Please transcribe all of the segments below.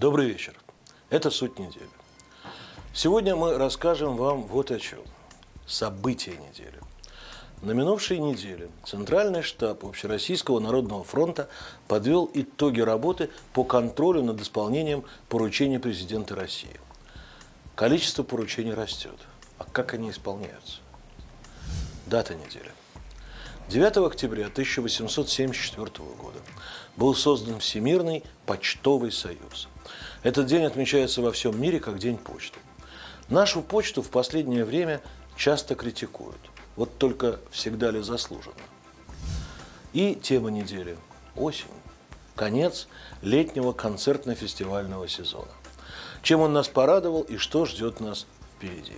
Добрый вечер. Это «Суть недели». Сегодня мы расскажем вам вот о чем. События недели. На минувшей неделе Центральный штаб Общероссийского народного фронта подвел итоги работы по контролю над исполнением поручений президента России. Количество поручений растет. А как они исполняются? Дата недели. 9 октября 1874 года был создан Всемирный почтовый союз. Этот день отмечается во всем мире как День почты. Нашу почту в последнее время часто критикуют. Вот только всегда ли заслуженно? И тема недели – осень. Конец летнего концертно-фестивального сезона. Чем он нас порадовал и что ждет нас впереди?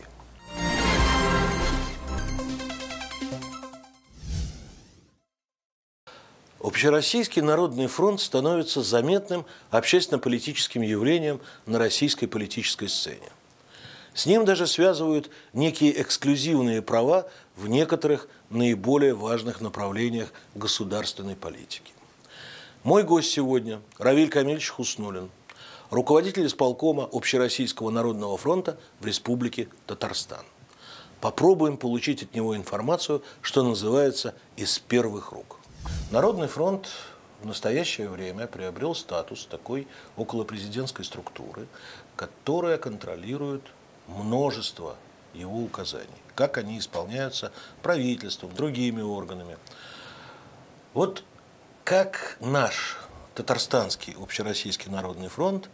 Общероссийский народный фронт становится заметным общественно-политическим явлением на российской политической сцене. С ним даже связывают некие эксклюзивные права в некоторых наиболее важных направлениях государственной политики. Мой гость сегодня – Равиль Камильевич Хуснулин, руководитель исполкома Общероссийского народного фронта в Республике Татарстан. Попробуем получить от него информацию, что называется, из первых рук. Народный фронт в настоящее время приобрел статус такой околопрезидентской структуры, которая контролирует множество его указаний, как они исполняются правительством, другими органами. Вот как наш Татарстанский общероссийский народный фронт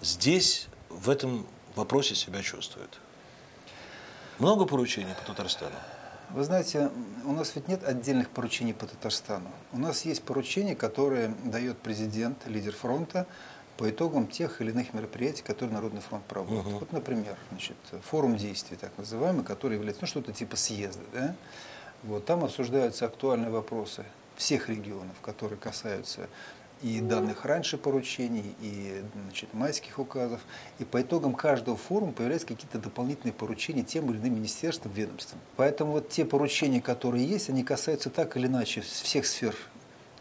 здесь в этом вопросе себя чувствует? Много поручений по Татарстану? Вы знаете, у нас ведь нет отдельных поручений по Татарстану. У нас есть поручения, которые дает президент, лидер фронта, по итогам тех или иных мероприятий, которые Народный фронт проводит. Угу. Вот, например, значит, форум действий, так называемый, который является ну, что-то типа съезда. Да? Вот, там обсуждаются актуальные вопросы всех регионов, которые касаются и данных раньше поручений, и значит, майских указов. И по итогам каждого форума появляются какие-то дополнительные поручения тем или иным министерствам, ведомствам. Поэтому вот те поручения, которые есть, они касаются так или иначе всех сфер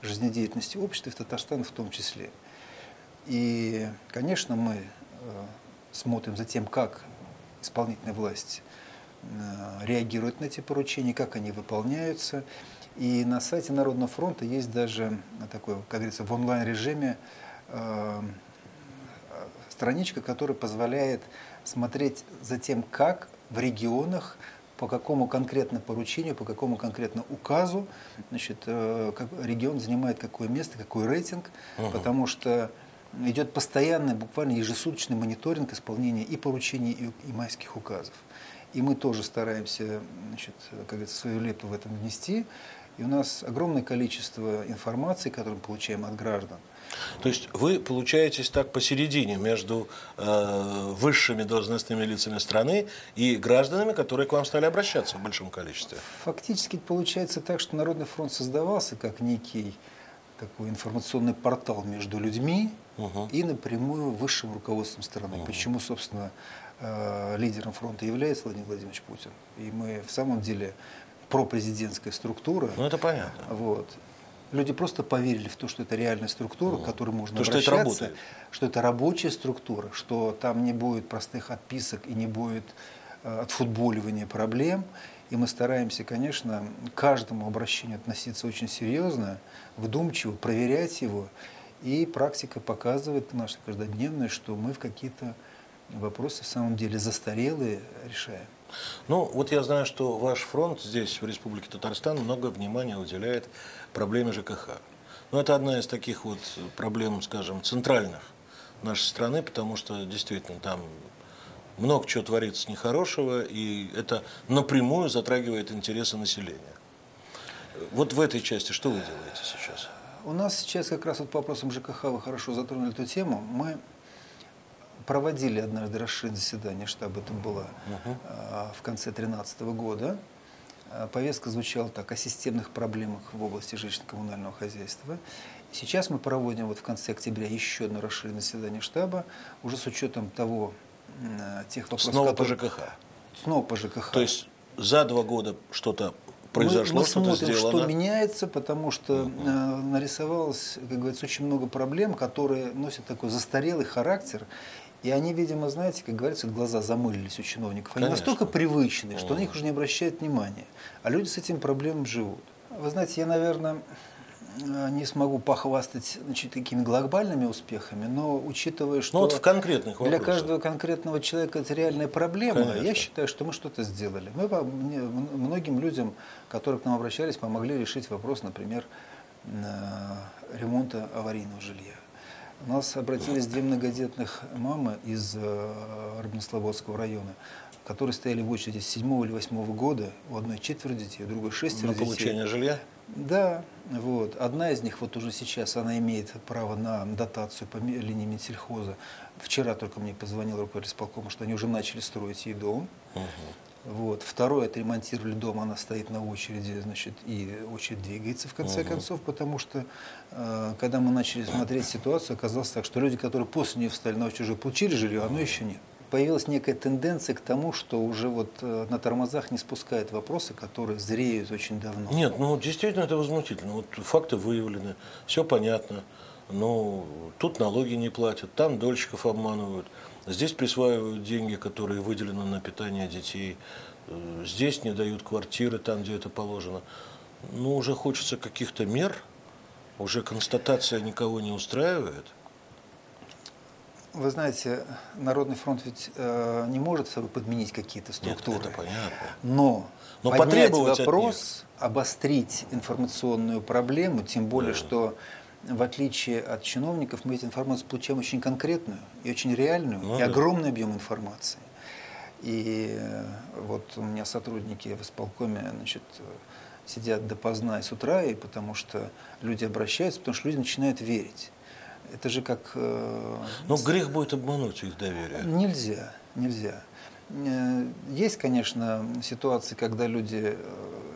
жизнедеятельности общества, и в Татарстане в том числе. И, конечно, мы э, смотрим за тем, как исполнительная власть э, реагирует на эти поручения, как они выполняются. И на сайте Народного фронта есть даже такой, как говорится, в онлайн-режиме э, страничка, которая позволяет смотреть за тем, как в регионах по какому конкретно поручению, по какому конкретно указу значит, э, как регион занимает какое место, какой рейтинг, угу. потому что идет постоянный, буквально ежесуточный мониторинг исполнения и поручений, и, и майских указов. И мы тоже стараемся, значит, как говорится, свою лепту в этом внести. И у нас огромное количество информации, которую мы получаем от граждан. То есть вы получаетесь так посередине между э, высшими должностными лицами страны и гражданами, которые к вам стали обращаться в большом количестве? Фактически получается так, что Народный фронт создавался как некий такой информационный портал между людьми угу. и напрямую высшим руководством страны. Угу. Почему, собственно, э, лидером фронта является Владимир Владимирович Путин. И мы в самом деле пропрезидентская структура. Ну, это понятно. Вот. Люди просто поверили в то, что это реальная структура, к которой можно то, обращаться. Что это работает. Что это рабочая структура, что там не будет простых отписок и не будет э, отфутболивания проблем. И мы стараемся, конечно, к каждому обращению относиться очень серьезно, вдумчиво, проверять его. И практика показывает наша каждодневная, что мы в какие-то вопросы в самом деле застарелые решаем. Ну, вот я знаю, что ваш фронт здесь, в Республике Татарстан, много внимания уделяет проблеме ЖКХ. Но это одна из таких вот проблем, скажем, центральных нашей страны, потому что действительно там много чего творится нехорошего, и это напрямую затрагивает интересы населения. Вот в этой части что вы делаете сейчас? У нас сейчас как раз вот по вопросам ЖКХ вы хорошо затронули эту тему. Мы проводили однажды расширенное заседание штаба, это было угу. в конце 2013 года. А, повестка звучала так, о системных проблемах в области жилищно-коммунального хозяйства. Сейчас мы проводим вот в конце октября еще одно расширенное заседание штаба, уже с учетом того, тех вопросов, Снова которые... по ЖКХ? Снова по ЖКХ. То есть за два года что-то произошло, мы, мы что-то смотрим, сделано. что меняется, потому что э, нарисовалось, как говорится, очень много проблем, которые носят такой застарелый характер. И они, видимо, знаете, как говорится, глаза замылились у чиновников. Они Конечно. настолько привычные, что на них уже не обращают внимания. А люди с этим проблемами живут. Вы знаете, я, наверное, не смогу похвастать значит, такими глобальными успехами, но учитывая, что Ну вот в конкретных для вопросах. каждого конкретного человека это реальная проблема, Конечно. я считаю, что мы что-то сделали. Мы многим людям, которые к нам обращались, помогли решить вопрос, например, э, ремонта аварийного жилья. У нас обратились две многодетных мамы из э, Рыбнослободского района, которые стояли в очереди с 7 или 8 года, у одной четверо детей, у другой шестеро на детей. получение жилья? Да, вот. Одна из них вот уже сейчас, она имеет право на дотацию по линии Минсельхоза. Вчера только мне позвонил руководитель исполкома, что они уже начали строить ей дом. Вот. Второй отремонтировали дом, она стоит на очереди, значит, и очередь двигается в конце Мгм. концов, потому что, э, когда мы начали смотреть ситуацию, оказалось так, что люди, которые после нее встали на очередь, уже получили жилье, оно еще нет. Появилась некая тенденция к тому, что уже вот э, на тормозах не спускают вопросы, которые зреют очень давно. Нет, ну действительно это возмутительно. Вот факты выявлены, все понятно. Но тут налоги не платят, там дольщиков обманывают, здесь присваивают деньги, которые выделены на питание детей, э, здесь не дают квартиры там, где это положено. Ну, уже хочется каких-то мер, уже констатация никого не устраивает. Вы знаете, Народный фронт ведь э, не может собой подменить какие-то Нет, структуры. это понятно. Но, Но поднять вопрос, обострить информационную проблему, тем более, Да. что в отличие от чиновников мы эту информацию получаем очень конкретную и очень реальную, Ну и да. огромный объем информации. И э, вот у меня сотрудники в исполкоме значит, сидят допоздна и с утра, и потому что люди обращаются, потому что люди начинают верить. Это же как... э, Но грех будет обмануть их доверие. Нельзя, нельзя. Э, Есть, конечно, ситуации, когда люди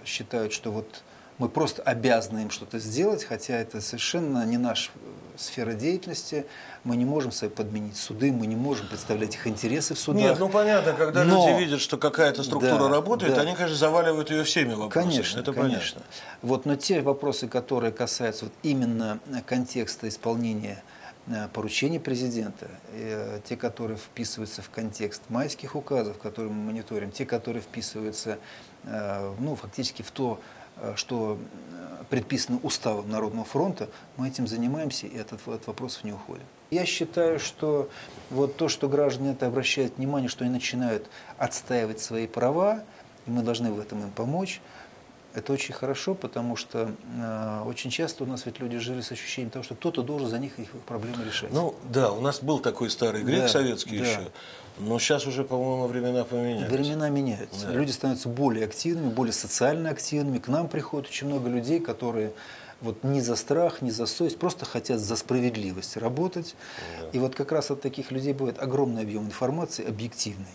считают, что вот мы просто обязаны им что-то сделать, хотя это совершенно не наша э, сфера деятельности. Мы не можем себе подменить суды, мы не можем представлять их интересы в судах. Нет, ну понятно, когда Но- люди видят, что какая-то структура Да, работает, да. они, конечно, заваливают ее всеми вопросами. Конечно, это конечно. понятно. Вот, но те вопросы, которые касаются вот именно э, контекста исполнения э, поручений президента, те, которые вписываются в контекст майских указов, которые мы мониторим, те, которые вписываются ну, фактически в то, что э, предписано уставом Народного фронта, мы этим занимаемся и от, от вопросов не уходим. Я считаю, что вот то, что граждане это обращают внимание, что они начинают отстаивать свои права, и мы должны в этом им помочь, это очень хорошо, потому что э, очень часто у нас ведь люди жили с ощущением того, что кто-то должен за них их проблемы решать. Ну да, у нас был такой старый грех Да, советский да. еще, но сейчас уже, по-моему, времена поменялись. Времена меняются. Да. Люди становятся более активными, более социально активными. К нам приходит очень много людей, которые вот не за страх, не за совесть, просто хотят за справедливость работать. И вот как раз от таких людей бывает огромный объем информации объективной.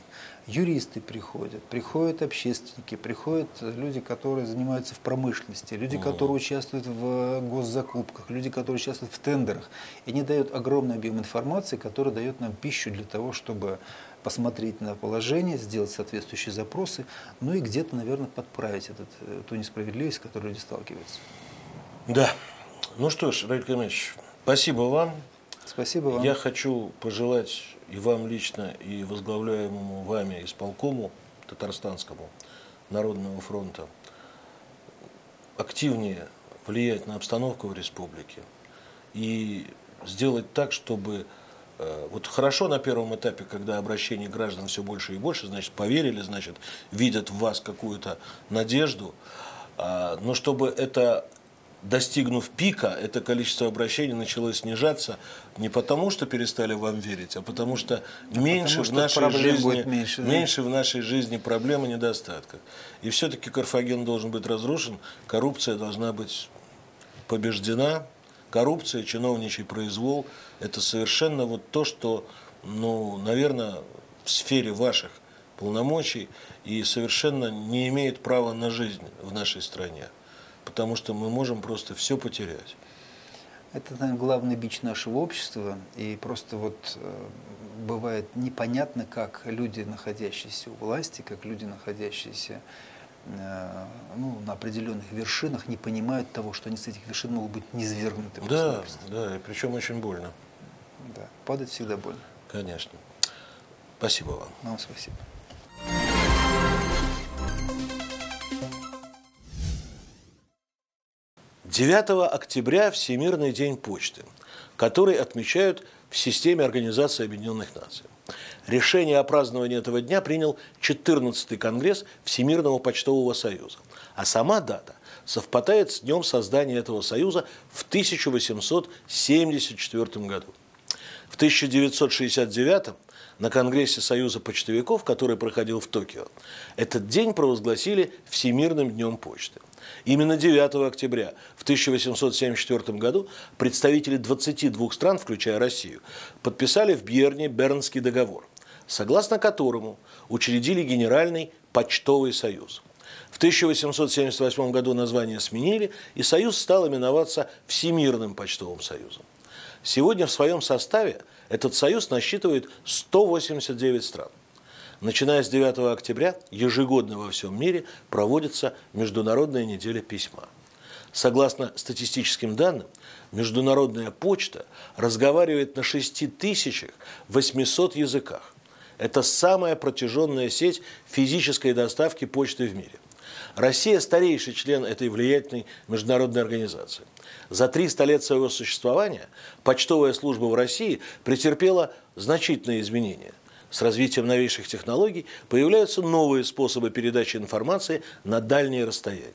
Юристы приходят, приходят общественники, приходят люди, которые занимаются в промышленности, люди, которые участвуют в госзакупках, люди, которые участвуют в тендерах. И они дают огромный объем информации, который дает нам пищу для того, чтобы посмотреть на положение, сделать соответствующие запросы, ну и где-то, наверное, подправить этот, э, ту несправедливость, с которой люди сталкиваются. Да. Ну что ж, Равиль Камилович, спасибо вам. Спасибо вам. Я хочу пожелать и вам лично, и возглавляемому вами исполкому татарстанскому Народного фронта активнее влиять на обстановку в республике и сделать так, чтобы э, вот хорошо на первом этапе, когда обращений граждан все больше и больше, значит, поверили, значит, видят в вас какую-то надежду, а, но чтобы это достигнув пика, это количество обращений начало снижаться не потому, что перестали вам верить, а потому что меньше в что нашей проблем жизни, меньше, да? меньше в нашей жизни проблем и недостатков. И все-таки Карфаген должен быть разрушен, коррупция должна быть побеждена. Коррупция, чиновничий произвол – это совершенно вот то, что, ну, наверное, в сфере ваших полномочий и совершенно не имеет права на жизнь в нашей стране. Потому что мы можем просто все потерять. Это, наверное, главный бич нашего общества. И просто вот э, бывает непонятно, как люди, находящиеся у власти, как люди, находящиеся э, ну, на определенных вершинах не понимают того, что они с этих вершин могут быть низвергнуты. Да, да, и причем очень больно. Да, падать всегда больно. Конечно. Спасибо вам. Вам спасибо. 9 октября Всемирный день почты, который отмечают в системе Организации Объединенных Наций. Решение о праздновании этого дня принял 14-й Конгресс Всемирного почтового союза. А сама дата совпадает с днем создания этого союза в 1874 году. В 1969 на Конгрессе Союза почтовиков, который проходил в Токио, этот день провозгласили Всемирным днем почты. Именно 9 октября в 1874 году представители 22 стран, включая Россию, подписали в Бьерне Бернский договор, согласно которому учредили Генеральный почтовый союз. В 1878 году название сменили, и союз стал именоваться Всемирным почтовым союзом. Сегодня в своем составе этот союз насчитывает 189 стран. Начиная с 9 октября ежегодно во всем мире проводится Международная неделя письма. Согласно статистическим данным, Международная почта разговаривает на 6800 языках. Это самая протяженная сеть физической доставки почты в мире. Россия – старейший член этой влиятельной международной организации. За 300 лет своего существования почтовая служба в России претерпела значительные изменения – с развитием новейших технологий появляются новые способы передачи информации на дальние расстояния.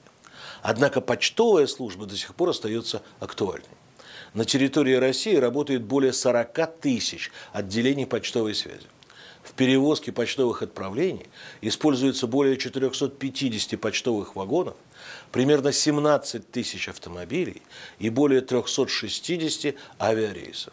Однако почтовая служба до сих пор остается актуальной. На территории России работает более 40 тысяч отделений почтовой связи. В перевозке почтовых отправлений используется более 450 почтовых вагонов, примерно 17 тысяч автомобилей и более 360 авиарейсов.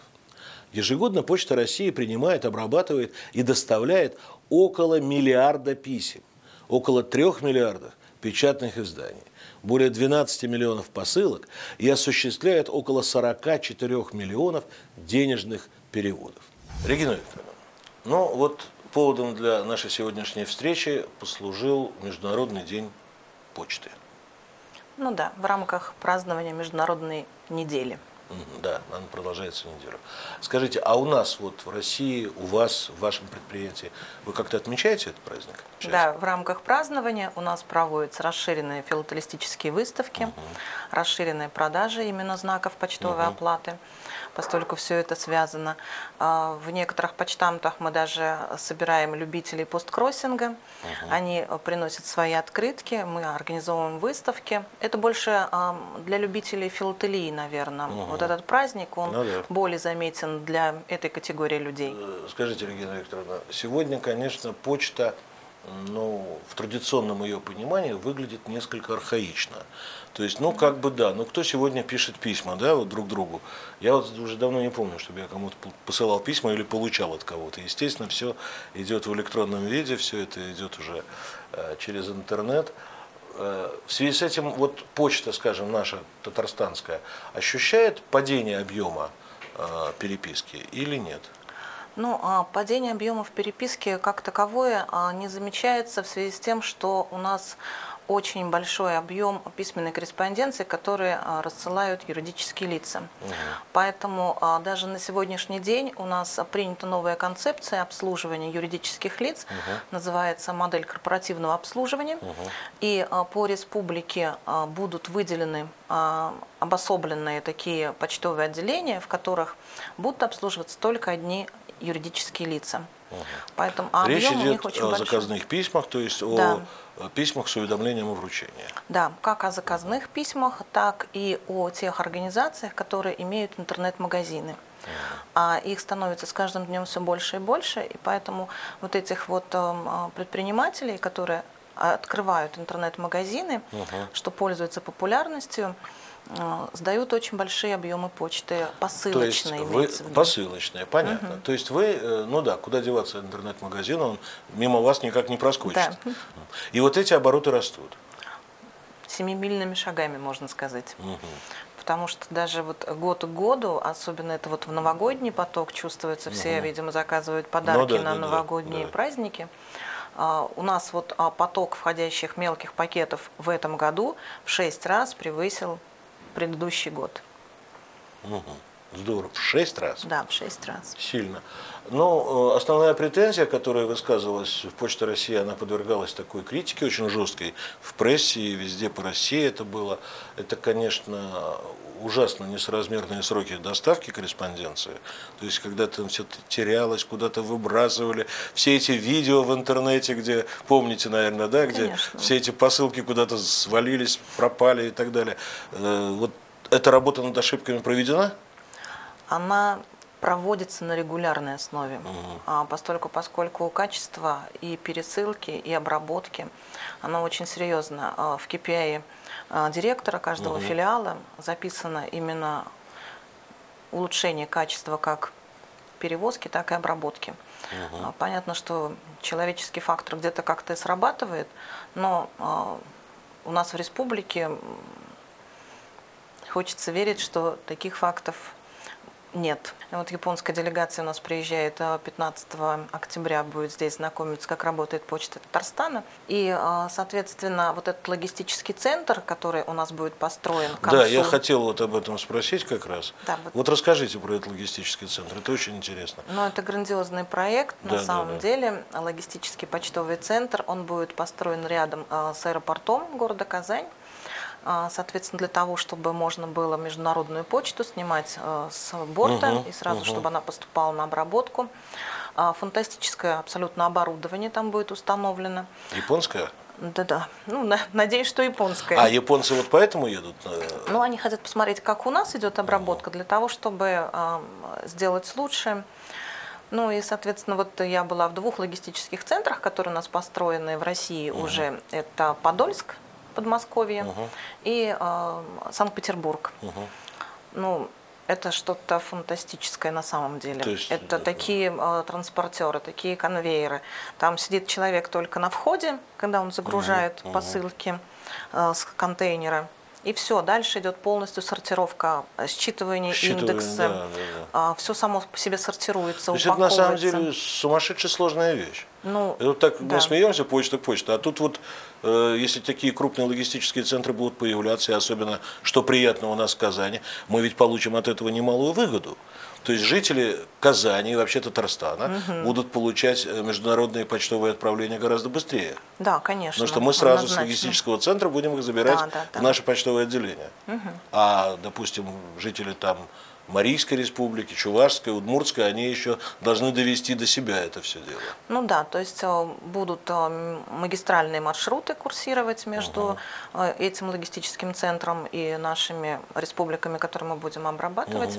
Ежегодно Почта России принимает, обрабатывает и доставляет около миллиарда писем, около трех миллиардов печатных изданий, более 12 миллионов посылок и осуществляет около 44 миллионов денежных переводов. Регина Викторовна, ну вот поводом для нашей сегодняшней встречи послужил Международный день почты. Ну да, в рамках празднования Международной недели. Да, она продолжается неделю. Скажите, а у нас вот в России, у вас, в вашем предприятии, вы как-то отмечаете этот праздник? Часть? Да, в рамках празднования у нас проводятся расширенные филателистические выставки, угу. расширенные продажи именно знаков почтовой угу. оплаты постольку все это связано. А, в некоторых почтамтах мы даже собираем любителей посткроссинга. Угу. Они приносят свои открытки, мы организовываем выставки. Это больше для любителей филателии, наверное. Угу. Вот этот праздник, он ну, да. более заметен для этой категории людей. Э, скажите, Регина Викторовна, сегодня, конечно, почта ну, в традиционном ее понимании выглядит несколько архаично. То есть, ну, как бы да, ну, кто сегодня пишет письма, да, вот друг другу? Я вот уже давно не помню, чтобы я кому-то посылал письма или получал от кого-то. Естественно, все идет в электронном виде, все это идет уже э, через интернет. Э, в связи с этим, вот почта, скажем, наша татарстанская, ощущает падение объема э, переписки или нет? Ну, а падение объемов переписки как таковое а, не замечается в связи с тем, что у нас очень большой объем письменной корреспонденции, которые а, рассылают юридические лица. Угу. Поэтому а, даже на сегодняшний день у нас принята новая концепция обслуживания юридических лиц, угу. называется модель корпоративного обслуживания. Угу. И а, по республике будут выделены обособленные такие почтовые отделения, в которых будут обслуживаться только одни юридические лица. Угу. Поэтому, а Речь идет о большой. заказных письмах, то есть да. о письмах с уведомлением о вручении. Да, как о заказных письмах, так и о тех организациях, которые имеют интернет-магазины. А их становится с каждым днем все больше и больше, и поэтому вот этих вот эм, предпринимателей, которые открывают интернет-магазины, угу. что пользуются популярностью, сдают очень большие объемы почты, посылочные. То есть вы, посылочные, понятно. Угу. То есть вы, э, ну да, куда деваться интернет-магазин, он мимо вас никак не проскочит. Да. И вот эти обороты растут. Семимильными шагами, можно сказать. Угу. Потому что даже вот год к году, особенно это вот в новогодний поток чувствуется, все, угу. видимо, заказывают подарки ну, да, на да, новогодние да. праздники. А, У нас вот а, поток входящих мелких пакетов в этом году в 6 раз превысил предыдущий год. Мгм. Здорово. В шесть раз? Да, в 6 раз. Сильно. Но э, основная претензия, которая высказывалась в Почте России, она подвергалась такой критике очень жесткой в прессе и везде по России это было. Это, конечно, ужасно несоразмерные сроки доставки корреспонденции. То есть, когда там все терялось, куда-то выбрасывали. Все эти видео в интернете, где, помните, наверное, да, где Конечно. все эти посылки куда-то свалились, пропали и так далее. Э, Вот эта работа над ошибками проведена? Она проводится на регулярной основе, а, постольку, поскольку качество и пересылки, и обработки, оно очень серьезно. А, В KPI а, директора каждого филиала записано именно улучшение качества как перевозки, так и обработки. А, Понятно, что человеческий фактор где-то как-то и срабатывает, но у нас в республике хочется верить, что таких фактов нет. Вот японская делегация у нас приезжает а, 15 октября, будет здесь знакомиться, как работает почта Татарстана. И, а, соответственно, вот этот логистический центр, который у нас будет построен к Да, я хотел вот об этом спросить как раз. Да, вот- вот. расскажите про этот логистический центр, это очень интересно. Ну, это грандиозный проект. Да, На да, самом да. деле, логистический почтовый центр, он будет построен рядом а, с аэропортом города Казань. А, Соответственно, для того, чтобы можно было международную почту снимать а, с борта Мгм, и сразу, мгм. чтобы она поступала на обработку. А, Фантастическое абсолютно оборудование там будет установлено. Японская? Да-да. Ну, на- надеюсь, что японское. А, японцы вот поэтому едут? э, Ну, они хотят посмотреть, как у нас идет обработка, для того, чтобы ам, сделать лучше. Ну и, соответственно, вот я была в двух логистических центрах, которые у нас построены в России уже. Это Подольск, Подмосковье, Мгм. и ам, Санкт-Петербург. Мгм. Ну, это что-то фантастическое на самом деле. То есть, это э, такие э, транспортеры, такие конвейеры. Там сидит человек только на входе, когда он загружает мгм. посылки э, с контейнера. И все, дальше идет полностью сортировка, э, считывание, Считывание, индекса. да, да, все само по себе сортируется, То есть это на самом деле сумасшедшая сложная вещь. Ну, вот так да. мы смеемся, почта, почта. А тут вот, э, если такие крупные логистические центры будут появляться, и особенно, что приятно у нас в Казани, мы ведь получим от этого немалую выгоду. То есть жители Казани и вообще Татарстана будут получать э, международные почтовые отправления гораздо быстрее. Да, конечно. Потому что мы сразу с однозначно. логистического центра будем их забирать Да, да, да. в наше почтовое отделение. А, допустим, жители там Марийской республики, Чувашской, Удмуртской, они еще должны довести до себя это все дело. Ну да, то есть э, будут э, магистральные маршруты курсировать между э, этим логистическим центром и нашими республиками, которые мы будем обрабатывать.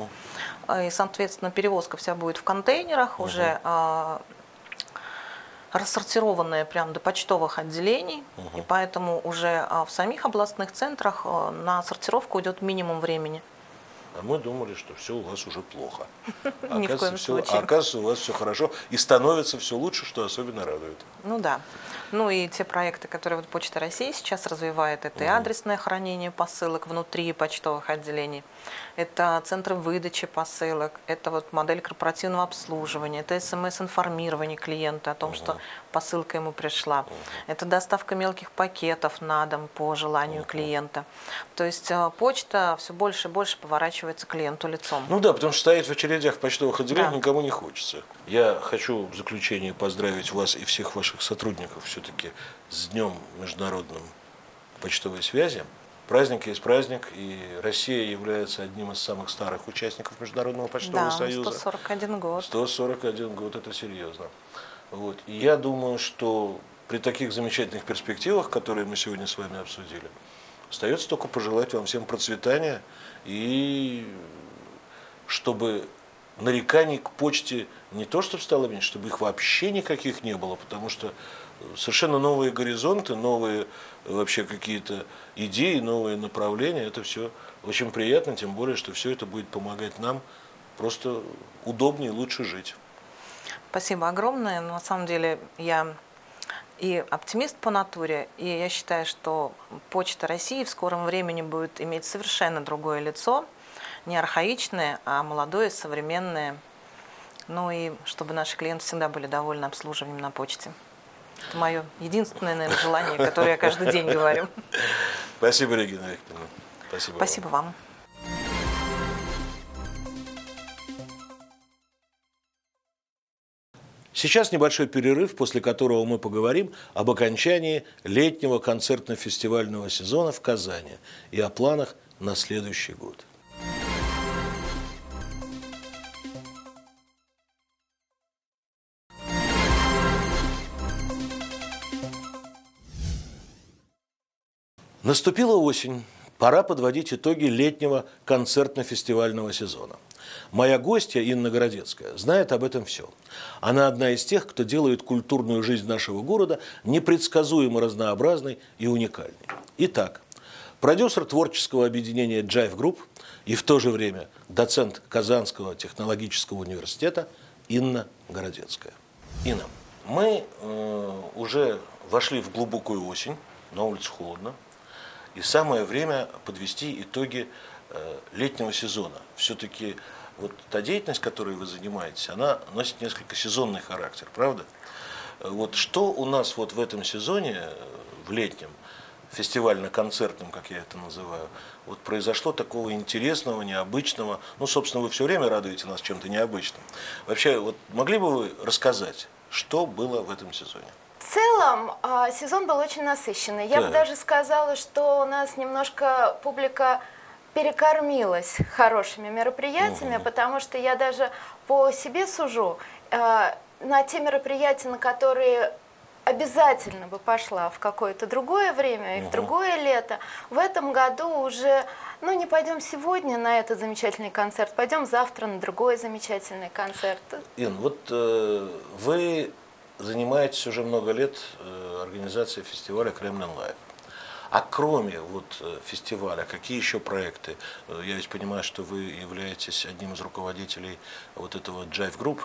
Э, И, соответственно, перевозка вся будет в контейнерах, уже э, рассортированная прямо до почтовых отделений. И поэтому уже в самих областных центрах на сортировку идет минимум времени. А мы думали, что все у вас уже плохо. Оказывается, а оказывается, у вас все хорошо и становится все лучше, что особенно радует. Ну да. Ну и те проекты, которые вот Почта России сейчас развивает, это и адресное хранение посылок внутри почтовых отделений, это центры выдачи посылок, это вот модель корпоративного обслуживания, это смс-информирование клиента о том, что посылка ему пришла, это доставка мелких пакетов на дом по желанию клиента. То есть э, почта все больше и больше поворачивается клиенту лицом. Ну да, потому что стоять в очередях в почтовых отделениях Да. никому не хочется. Я хочу в заключение поздравить вас и всех ваших сотрудников все-таки с Днем международным почтовой связи. Праздник есть праздник, и Россия является одним из самых старых участников Международного почтового Да, союза. 141 год. 141 год, это серьезно. Вот. И я думаю, что при таких замечательных перспективах, которые мы сегодня с вами обсудили, остается только пожелать вам всем процветания и чтобы нареканий к почте не то, чтобы стало меньше, чтобы их вообще никаких не было, потому что совершенно новые горизонты, новые вообще какие-то идеи, новые направления, это все очень приятно, тем более, что все это будет помогать нам просто удобнее лучше жить. Спасибо огромное. На самом деле я и оптимист по натуре, и я считаю, что Почта России в скором времени будет иметь совершенно другое лицо, не архаичное, а молодое, современное. Ну и чтобы наши клиенты всегда были довольны обслуживанием на почте. Это мое единственное, наверное, желание, которое я каждый день говорю. Спасибо, Регина Викторовна. Спасибо. Спасибо вам. Сейчас небольшой перерыв, после которого мы поговорим об окончании летнего концертно-фестивального сезона в Казани и о планах на следующий год. Наступила осень. Пора подводить итоги летнего концертно-фестивального сезона. Моя гостья Инна Городецкая знает об этом все. Она одна из тех, кто делает культурную жизнь нашего города непредсказуемо разнообразной и уникальной. Итак, продюсер творческого объединения Jive Group и в то же время доцент Казанского технологического университета Инна Городецкая. Инна, мы э, уже вошли в глубокую осень, на улице холодно, и самое время подвести итоги э, летнего сезона. Все-таки вот та деятельность, которой вы занимаетесь, она носит несколько сезонный характер, правда? Э, вот что у нас вот в этом сезоне, э, в летнем, фестивально-концертном, как я это называю, вот произошло такого интересного, необычного. Ну, собственно, вы все время радуете нас чем-то необычным. Вообще, вот могли бы вы рассказать, что было в этом сезоне? В целом а, сезон был очень насыщенный. Я бы Так. даже сказала, что у нас немножко публика перекормилась хорошими мероприятиями, потому что я даже по себе сужу а, на те мероприятия, на которые обязательно бы пошла в какое-то другое время и в другое лето. В этом году уже, ну не пойдем сегодня на этот замечательный концерт, пойдем завтра на другой замечательный концерт. Ин, вот э, вы занимаетесь уже много лет э, организацией фестиваля Kremlin Live. А кроме вот э, фестиваля, какие еще проекты? Э, Я ведь понимаю, что вы являетесь одним из руководителей вот этого Jive Group.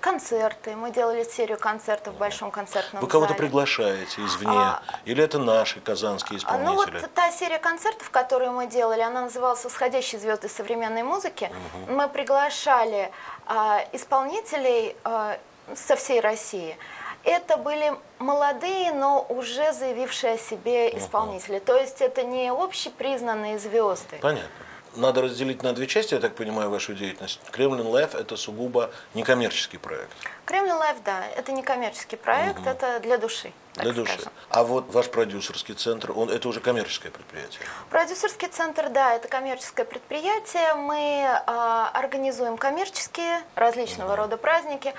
Концерты. Мы делали серию концертов в большом концертном Вы кого-то зале. приглашаете извне? А, Или это наши казанские А, Ну вот исполнители? та серия концертов, которую мы делали, она называлась «Восходящие звезды современной музыки». Мы приглашали а, исполнителей а, со всей России. Это были молодые, но уже заявившие о себе исполнители. То есть это не общепризнанные звезды. Понятно. Надо разделить на две части, я так понимаю, вашу деятельность. Кремлин Лайв – это сугубо некоммерческий проект. Kremlin Live, да, это не коммерческий проект, это для души. Для души. скажем. А вот ваш продюсерский центр, он, это уже коммерческое предприятие. Продюсерский центр, да, это коммерческое предприятие. Мы а, организуем коммерческие различного рода праздники.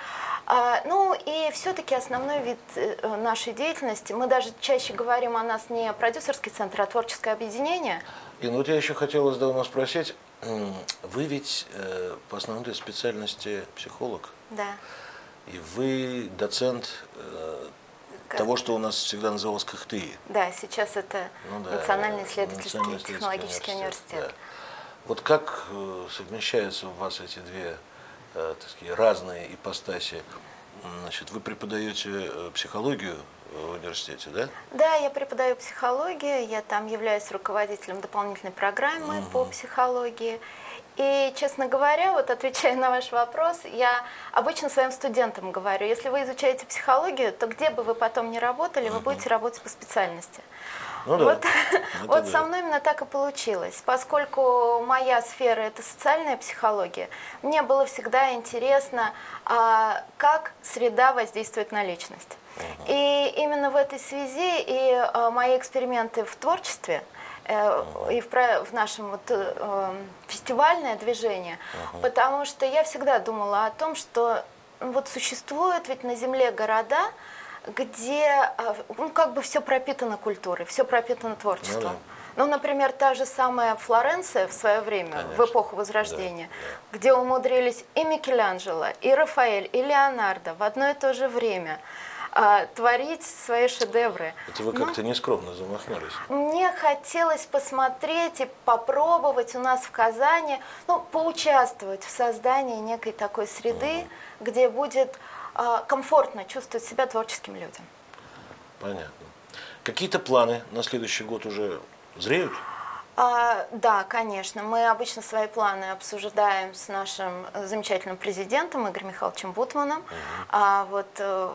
А, ну и все-таки основной вид э, нашей деятельности, мы даже чаще говорим о нас не продюсерский центр, а творческое объединение. И ну вот я еще хотел вас давно спросить, вы ведь э, по основной специальности психолог, Да. и вы доцент э, Как- того, что у нас всегда называлось КХТИ. Да, сейчас это Ну да, Национальный э, исследовательский Национальный технологический университет. да. Вот как э, совмещаются у вас эти две э, так сказать, разные ипостаси? Значит, вы преподаете э, психологию в университете, да? Да, я преподаю психологию, я там являюсь руководителем дополнительной программы по психологии. И, честно говоря, вот отвечая на ваш вопрос, я обычно своим студентам говорю, если вы изучаете психологию, то где бы вы потом ни работали, вы будете работать по специальности. Ну да. Вот, Это вот да. со мной именно так и получилось. Поскольку моя сфера это социальная психология, мне было всегда интересно, а, как среда воздействует на личность. И именно в этой связи и а, мои эксперименты в творчестве э, и в, в нашем вот, э, фестивальное движение, потому что я всегда думала о том, что ну, вот существуют ведь на Земле города, где а, ну, как бы все пропитано культурой, все пропитано творчеством. да. Ну, например, та же самая Флоренция в свое время, в Конечно. эпоху Возрождения, где умудрились и Микеланджело, и Рафаэль, и Леонардо в одно и то же время а, творить свои шедевры. Это вы Ну, как-то нескромно замахнулись. мне хотелось посмотреть и попробовать у нас в Казани, ну, поучаствовать в создании некой такой среды, где будет а, комфортно чувствовать себя творческим людям. Понятно. Какие-то планы на следующий год уже зреют? А, да, конечно. Мы обычно свои планы обсуждаем с нашим замечательным президентом Игорем Михайловичем Бутманом. А вот э,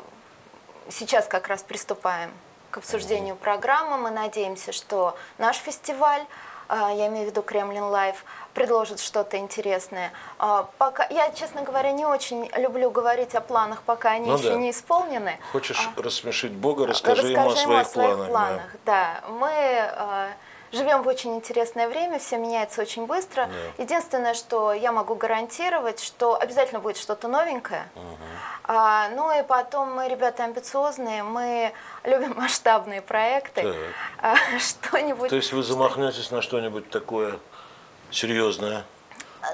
сейчас как раз приступаем к обсуждению программы. Мы надеемся, что наш фестиваль, а, я имею в виду Kremlin Live, предложит что-то интересное. А, Пока, я, честно говоря, не очень люблю говорить о планах, пока они Ну еще да. не исполнены. Хочешь рассмешить Бога, расскажи, ему о своих, планах. да. планах. Да, мы э, живем в очень интересное время, все меняется очень быстро. Да. Единственное, что я могу гарантировать, что обязательно будет что-то новенькое. А, ну и потом мы ребята амбициозные, мы любим масштабные проекты. А, Что-нибудь. То есть вы замахнетесь на что-нибудь такое серьезное?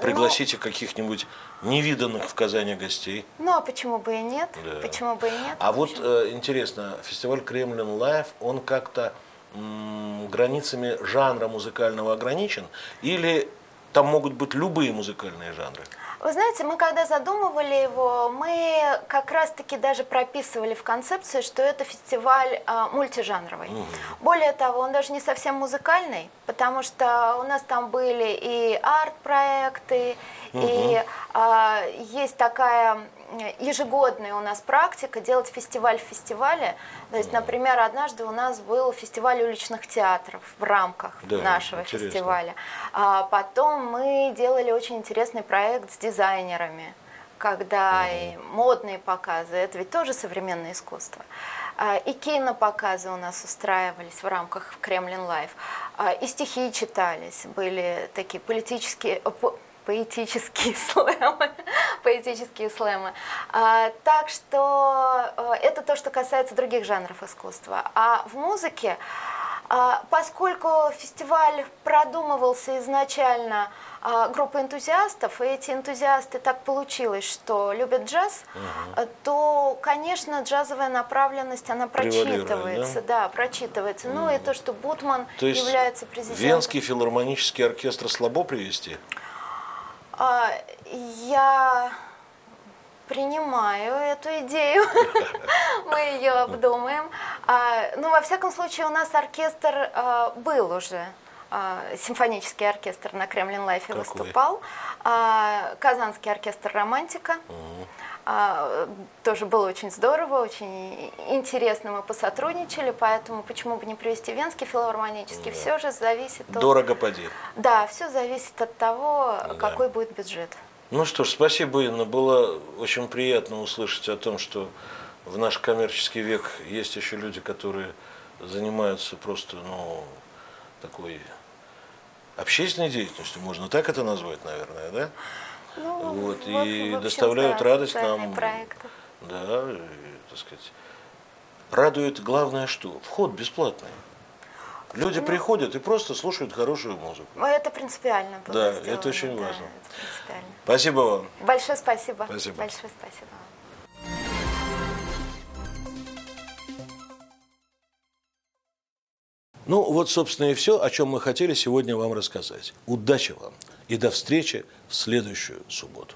Пригласите каких-нибудь невиданных в Казани гостей. Ну а почему бы и нет? Да. Почему бы и нет? А вот Почему? э, интересно, фестиваль Kremlin Live, он как-то границами жанра музыкального ограничен? Или там могут быть любые музыкальные жанры? Вы знаете, мы когда задумывали его, мы как раз-таки даже прописывали в концепции, что это фестиваль а, мультижанровый. Более того, он даже не совсем музыкальный, потому что у нас там были и арт-проекты, и а, есть такая ежегодная у нас практика делать фестиваль в фестивале. То есть, например, однажды у нас был фестиваль уличных театров в рамках Да, нашего интересно. фестиваля. А потом мы делали очень интересный проект с дизайнерами, когда и модные показы, это ведь тоже современное искусство. А, И кинопоказы у нас устраивались в рамках Kremlin Live. А, И стихи читались, были такие политические, э, поэтические слэмы. поэтические слэмы. А, Так что э, это то, что касается других жанров искусства. А в музыке а, Поскольку фестиваль продумывался изначально а, группой энтузиастов, и эти энтузиасты так получилось, что любят джаз, а, то, конечно, джазовая направленность, она прочитывается, да, прочитывается. Ну и то, что Бутман То есть является президентом. Венский филармонический оркестр слабо привести? А, Я принимаю эту идею, мы ее обдумаем. А, Ну, во всяком случае, у нас оркестр а, был уже, симфонический оркестр на Kremlin Live е выступал, Казанский оркестр «Романтика». А, Тоже было очень здорово, очень интересно мы посотрудничали, поэтому почему бы не привести Венский филармонический, все же зависит от... Дорого поди. Да, все зависит от того, какой будет бюджет. Ну что ж, спасибо, Инна. Было очень приятно услышать о том, что в наш коммерческий век есть еще люди, которые занимаются просто, ну, такой общественной деятельностью, можно так это назвать, наверное, да? Ну, Вот, и в общем, доставляют да, радость нам. Да, и, так сказать. Радует главное что? Вход бесплатный. Ну, Люди приходят и просто слушают хорошую музыку. Ну, Это принципиально было Да, сделано, это очень да, важно. это. Спасибо вам. Большое спасибо. Спасибо. Большое спасибо. Ну, вот, собственно, и все, о чем мы хотели сегодня вам рассказать. Удачи вам и до встречи в следующую субботу.